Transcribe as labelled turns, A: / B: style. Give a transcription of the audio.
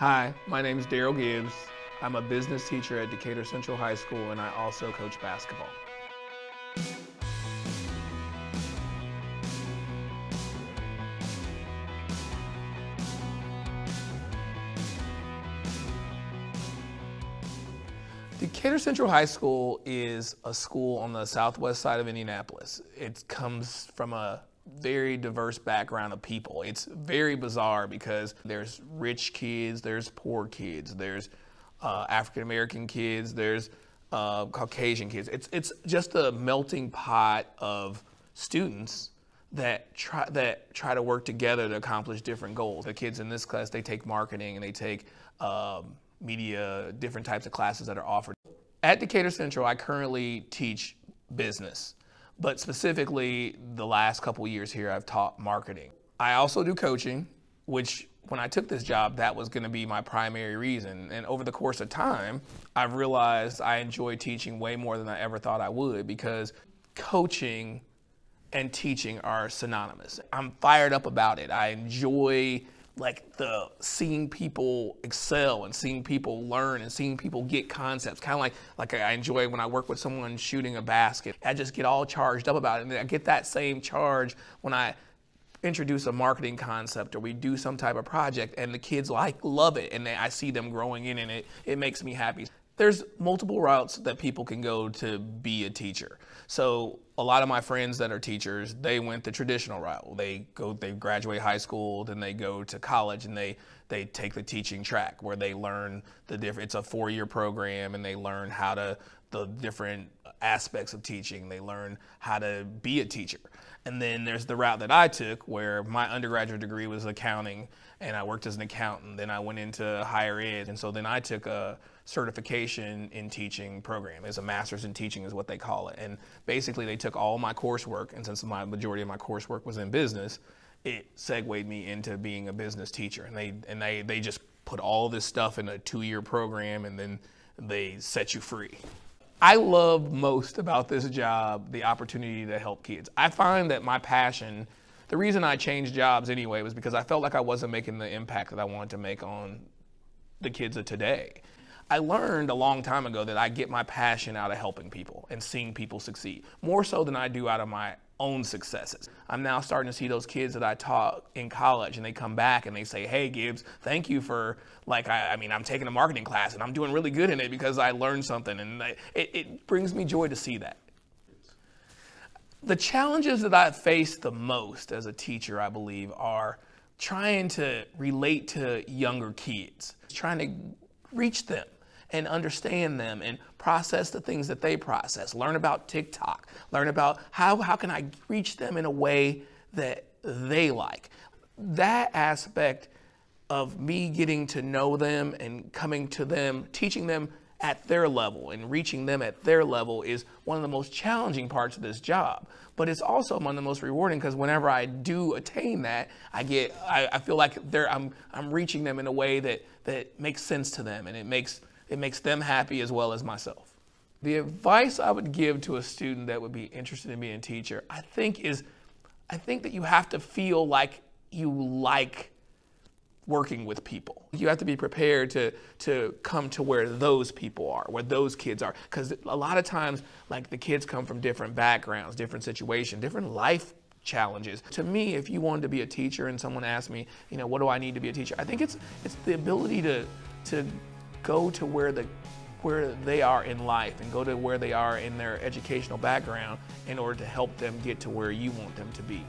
A: Hi, my name is Daryl Gibbs. I'm a business teacher at Decatur Central High School and I also coach basketball. Decatur Central High School is a school on the southwest side of Indianapolis. It comes from a very diverse background of people. It's very bizarre because there's rich kids, there's poor kids, there's uh, African American kids, there's uh, Caucasian kids. It's it's just a melting pot of students that try that try to work together to accomplish different goals. The kids in this class they take marketing and they take um, media, different types of classes that are offered. At Decatur Central, I currently teach business, but specifically the last couple years here, I've taught marketing. I also do coaching, which when I took this job, that was going to be my primary reason. And over the course of time, I've realized I enjoy teaching way more than I ever thought I would because coaching and teaching are synonymous. I'm fired up about it. I enjoy like the seeing people excel and seeing people learn and seeing people get concepts. Kind of like like i enjoy when i work with someone shooting a basket. I just get all charged up about it. And i get that same charge when i introduce a marketing concept or we do some type of project and the kids like love it. And i see them growing in and it. It makes me happy there's multiple routes that people can go to be a teacher. So a lot of my friends that are teachers, they went the traditional route. They go, they graduate high school, then they go to college, and they they take the teaching track where they learn the different. It's a four-year program, and they learn how to the different aspects of teaching. They learn how to be a teacher. And then there's the route that I took where my undergraduate degree was accounting and I worked as an accountant. Then I went into higher ed. And so then I took a certification in teaching program. It's a master's in teaching is what they call it. And basically they took all my coursework and since my majority of my coursework was in business, it segued me into being a business teacher. And they and they they just put all this stuff in a two-year program and then they set you free. I love most about this job the opportunity to help kids. I find that my passion, the reason I changed jobs anyway was because I felt like I wasn't making the impact that I wanted to make on the kids of today. I learned a long time ago that I get my passion out of helping people and seeing people succeed, more so than I do out of my own successes. I'm now starting to see those kids that I taught in college and they come back and they say, hey Gibbs, thank you for like, I, I mean, I'm taking a marketing class and I'm doing really good in it because I learned something and I, it, it brings me joy to see that. The challenges that I face the most as a teacher, I believe, are trying to relate to younger kids, trying to reach them and understand them and process the things that they process. Learn about TikTok. Learn about how, how can I reach them in a way that they like. That aspect of me getting to know them and coming to them, teaching them at their level and reaching them at their level is one of the most challenging parts of this job. But it's also one of the most rewarding because whenever I do attain that, I get I, I feel like I'm I'm reaching them in a way that that makes sense to them and it makes it makes them happy as well as myself. The advice I would give to a student that would be interested in being a teacher, I think is, I think that you have to feel like you like working with people. You have to be prepared to, to come to where those people are, where those kids are. Because a lot of times, like the kids come from different backgrounds, different situations, different life challenges. To me, if you wanted to be a teacher and someone asked me, you know, what do I need to be a teacher? I think it's, it's the ability to, to go to where the where they are in life and go to where they are in their educational background in order to help them get to where you want them to be.